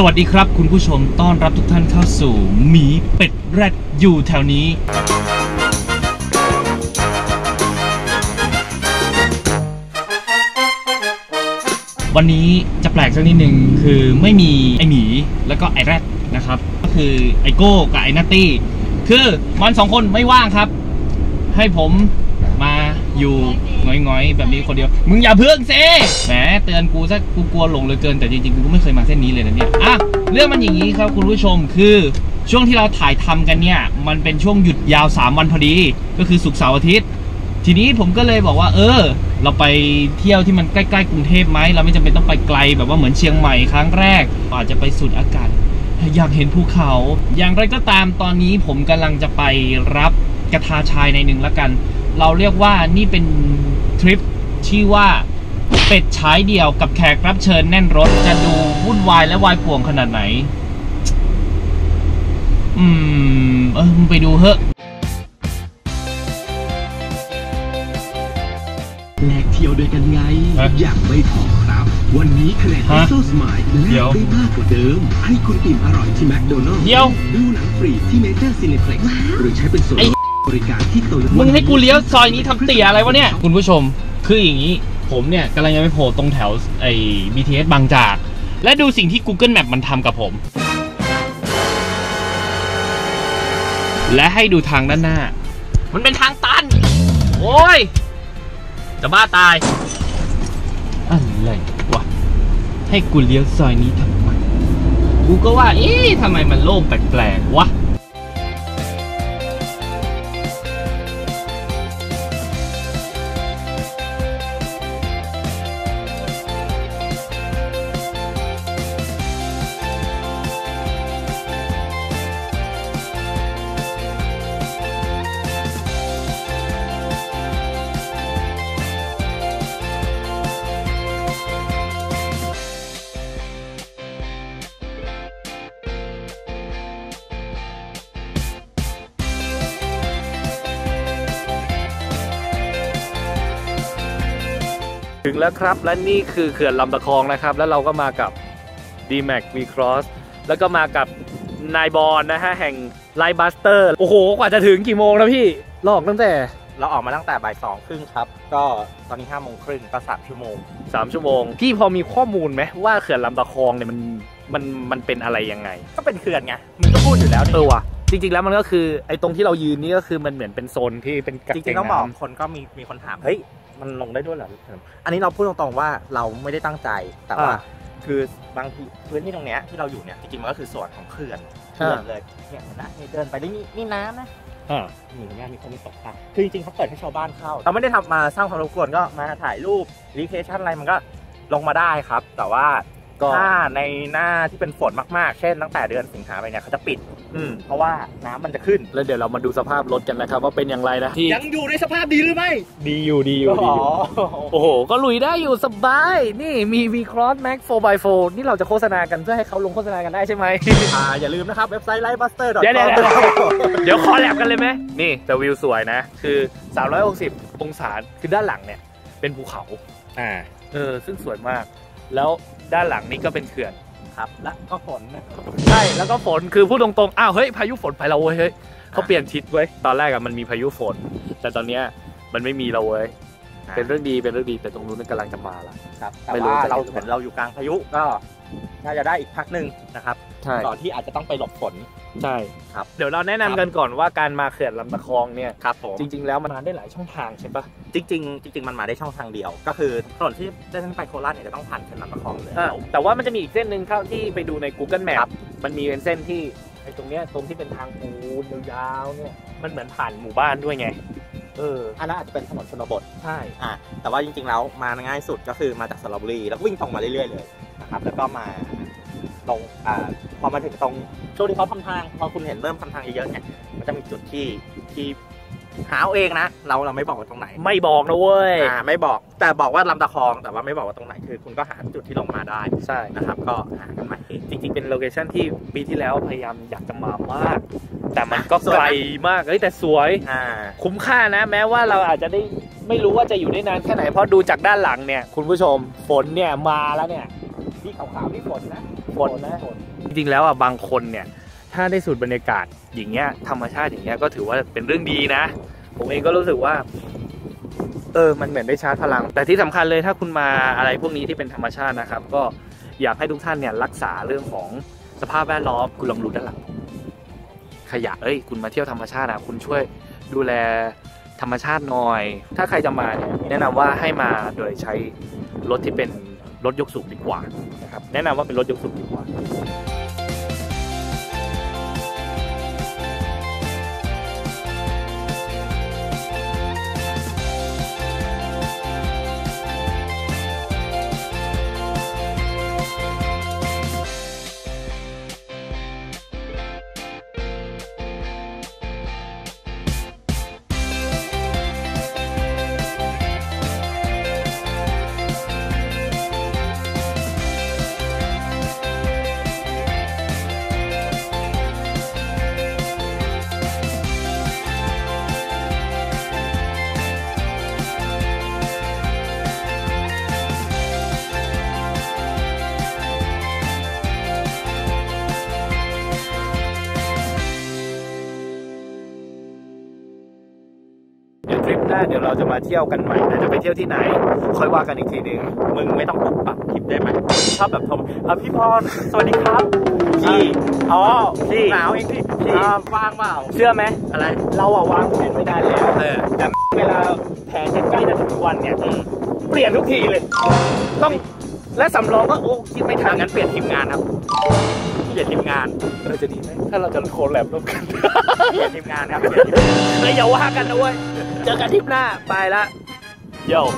สวัสดีครับ คุณผู้ชมต้อนรับทุกท่านเข้าสู่ หมีเป็ดแรดอยู่แถวนี้ วันนี้จะแปลกสักนิดหนึ่งคือไม่มีไอหมีแล้วก็ไอแรดนะครับ ก็คือไอโก้กับไอนัตตี้ คือมันสองคนไม่ว่างครับ ให้ผม อยู่หงอยๆ แบบนี้คนเดียว มึงอย่าเพิ่งเซแหมเตือนกูซะกูกลัวหลงเลยเกินแต่จริงๆกูก็ไม่เคยมาเส้นนี้เลยนะเนี่ยอะเรื่องมันอย่างนี้ครับคุณผู้ชมคือช่วงที่เราถ่ายทำกันเนี่ย มันเป็นช่วงหยุดยาว 3 วันพอดี ก็คือศุกร์เสาร์อาทิตย์ ทีนี้ผมก็เลยบอกว่า เออ เราไปเที่ยวที่มันใกล้ๆกรุงเทพไหมเราไม่จำเป็นต้องไปไกลแบบว่าเหมือนเชียงใหม่ครั้งแรกอาจจะไปสูดอากาศอยากเห็นภูเขา อย่างไรก็ตามตอนนี้ผมกำลังจะไปรับกระทาชายในหนึ่งละกัน เราเรียกว่านี่เป็นทริปที่ว่าเป็ดฉายเดี่ยวกับแขกรับเชิญแน่นรถจะดูวุ่นวายและวายป่วงขนาดไหน อืม เออมึงไปดูเถอะแลกเที่ยวด้วยกันไงฮะอย่างไม่พอครับ วันนี้คะแนนฮะเอสโซสมายแลเดี๋ยวกได้มากกว่าเดิม ให้คุณอิ่มอร่อยที่แมคโดนัลล์เดี๋ยวดูหนังฟรีที่เมเจอร์ซีนีเพล็กซ์หรือใช้เป็นส่วนไอ้ลด บริการที่โตโยต้า มึงให้กูเลี้ยวซอยนี้ทำเตี่ยอะไรวะเนี่ย คุณผู้ชมคืออย่างนี้ ผมเนี่ยกำลังจะไปโผล่ตรงแถวไอ้ BTS บางจาก และดูสิ่งที่ Google Map มันทำกับผม และให้ดูทางด้านหน้า มันเป็นทางตัน โอ้ย จะบ้าตาย อะไรวะ ให้กูเลี้ยวซอยนี้ทำไม กูก็ว่า เอ๊ะทำไมมันโล่งแปลกๆวะ ถึงแล้วครับ และนี่คือเขื่อนลำตะคองนะครับ แล้วเราก็มากับ d m a x V Cross แล้วก็มากับนายบอนนะฮะ แห่ง Ridebuster โอ้โห กว่าจะถึงกี่โมงแล้วพี่ลอกตั้งแต่เราออกมาตั้งแต่บ่ายสองครึ่งครับ ก็ตอนนี้ห้าโมงครึ่งก็สามชั่วโมง3ชั่วโมง พี่พอมีข้อมูลไหมว่าเขื่อนลำตะคองเนี่ยมันมันมันเป็นอะไรยังไง ก็เป็นเขื่อนไงมึงก็พูดอยู่แล้วเออว่ะ นี่จริงๆแล้วมันก็คือไอ้ตรงที่เรายืนนี่ก็คือมันเหมือนเป็นโซนที่เป็นกักเก็ริงๆต้องบอกคนก็มีมีคนถามเฮ้ย มันลงได้ด้วยเหรออันนี้เราพูดตรงๆว่าเราไม่ได้ตั้งใจแต่ว่าอ่าคือบางทีพื้นที่ตรงเนี้ยที่เราอยู่เนี่ยจริงๆมันก็คือส่วนของเขื่อนอ่าเขื่อนเลยเนี่ยเห็นไหมนี่เดินไปได้นี่นี่น้ำนะอ่านี่ตรงเนี้ยมีคนมีตกปลาคือจริงๆเขาเปิดให้ชาวบ้านเข้าเราไม่ได้ทำมาสร้างความรบกวนก็มาถ่ายรูป location อะไรมันก็ลงมาได้ครับ แต่ว่า ก็ถ้าในหน้าที่เป็นฝนมากๆ เช่นตั้งแต่เดือนสิงหาไปเนี่ยเขาจะปิด อืมเพราะว่าน้ำมันจะขึ้น แล้วเดี๋ยวเรามาดูสภาพรถกันนะครับว่าเป็นอย่างไรนะที่ยังอยู่ในสภาพดีหรือไม่ดีอยู่ดีอยู่ดีอยู่โอ้โห ก็ลุยได้อยู่สบาย นี่มี V Cross Max 4x4 นี่เราจะโฆษณากันเพื่อให้เขาลงโฆษณากันได้ใช่ไหมอ่าอย่าลืมนะครับเว็บไซต์ lightbuster เดี๋ยวเดี๋ยวเดี๋ยวเดี๋ยวคอแลบกันเลยไหมนี่แต่วิวสวยนะ คือ 360 องศาคือด้านหลังเนี่ย เป็นภูเขาอ่าเออซึ่งสวยมาก แล้วด้านหลังนี้ก็เป็นเขื่อนครับและก็ฝนใช่แล้วก็ฝนคือพูดตรงๆอ้าวเฮ้ยพายุฝนไปแล้วเว้ยเฮ้ยเขาเปลี่ยนทิศเว้ยตอนแรกอะมันมีพายุฝน แต่ตอนเนี้ยมันไม่มีแล้วเว้ยเป็นเรื่องดีเป็นเรื่องดีแต่ตรงนู้นกำลังจะมาละครับแต่ไม่รู้ว่าจะเราเห็นหรือเปเหมืล่าอนเราอยู่กลางพายุก็ น่าจะได้อีกพักหนึ่งนะครับใช่ก่อนที่อาจจะต้องไปหลบฝนใช่ครับเดี๋ยวเราแนะนำกันก่อนว่าการมาเขื่อนลำตะคองเนี่ยครับผมจริง ๆ แล้วมันมาได้หลายช่องทางใช่ปะจริง ๆ จริง ๆ มันมาได้ช่องทางเดียว ก็คือถนนที่เดินไปโคราชเนี่ยจะต้องผ่านเขื่อนลำตะคองเลยอ่าแต่ว่ามันจะมีอีกเส้นหนึ่งเท่าที่ไปดูใน Google ครั Map บมันมีเป็นเส้นที่ไอ้ตรงเนี้ยตรงที่เป็นทางปูนยาวๆเนี่ยมันเหมือนผ่านหมู่บ้านด้วยไงเอออันนั้นอาจจะเป็นถนนชนบทใช่อ่าแต่ว่าจริงๆแล้วมาง่ายสุดก็คือมาจากสระบุรีแล้ววิ่งตรงมาเรื่อยๆเลย นะครับ แล้วก็มาตรงอ่าพอมาถึงตรงช่วงที่เขาทำทาง พอคุณเห็นเริ่มทำทางเยอะๆเนี่ย มันจะมีจุดที่ที่หาเอาเองนะ เราเราไม่บอกว่าตรงไหน ไม่บอกนะเว้ย อ่า ไม่บอก แต่บอกว่าลำตะคอง แต่ว่าไม่บอกว่าตรงไหน คือ คุณก็หาจุดที่ลงมาได้ ใช่นะครับ ก็หากันมาเองจริงๆ เป็นโลเคชั่นที่ปีที่แล้วพยายามอยากจะมามาก แต่มันก็สวยไกไหลมมากเอ้ยแต่สวย อ่า คุ้มค่านะ แม้ว่าเราอาจจะได้ไม่รู้ว่าจะอยู่ได้นานแค่ไหน เพราะดูจากด้านหลังเนี่ย คุณผู้ชม ฝนเนี่ยมาแล้วเนี่ย ที่ขาวๆที่ฝนนะฝคนนะจริงๆแล้วอะบางคนเนี่ย ถ้าได้สูดบรรยากาศอย่างเงี้ยธรรมชาติอย่างเงี้ยก็ถือว่าเป็นเรื่องดีนะ ผมเองก็รู้สึกว่า เออมันเหมือนได้ชาร์จพลัง แต่ที่สำคัญเลยถ้าคุณมาอะไรพวกนี้ที่เป็นธรรมชาตินะครับ ก็อยากให้ทุกท่านเนี่ยรักษาเรื่องของสภาพแวดล้อมคุณลองดูด้านหลังผมขยะเอ้ยคุณมาเที่ยวธรรมชาติอะคุณช่วยดูแลธรรมชาติหน่อย ถ้าใครจะมาเนี่ยแนะนำว่าให้มาโดยใช้รถที่เป็น รถยกสูงดีกว่านะครับแนะนำว่าเป็นรถยกสูงดีกว่า ริปหน้าเดี๋ยวเราจะมาเที่ยวกันใหม่แต่จะไปเที่ยวที่ไหน ค่อยว่ากันอีกทีหนึ่งมึงไม่ต้องปุ๊บปักคลิปได้ไหมชอบแบบโทรอะพี่พรสวัสดีครับพี่อ๋อพี่พี่หนาวเองพี่พี่อ่าว่างเปล่าเชื่อไหมอะไร เราอะวางแผนไว้ได้แล้วเออแต่เวลาแผนจะใกล้จะถึงวันเนี่ยเปลี่ยนทุกทีเลย ต้อง และสำรองก็โอ้คิดไม่ทัถ้านงั้นเปลี่ยนทีมงานครับเปลี่ยนทีมงานเออจะดีไหมถ้าเราจะโคแลบร่วมกันเปลี่ยนทีมงานครับเปลี่ยนทีมงานเฮ้ยอย่าว่ากันนะเว้ยเจอกันทริปหน้าไปละโยบ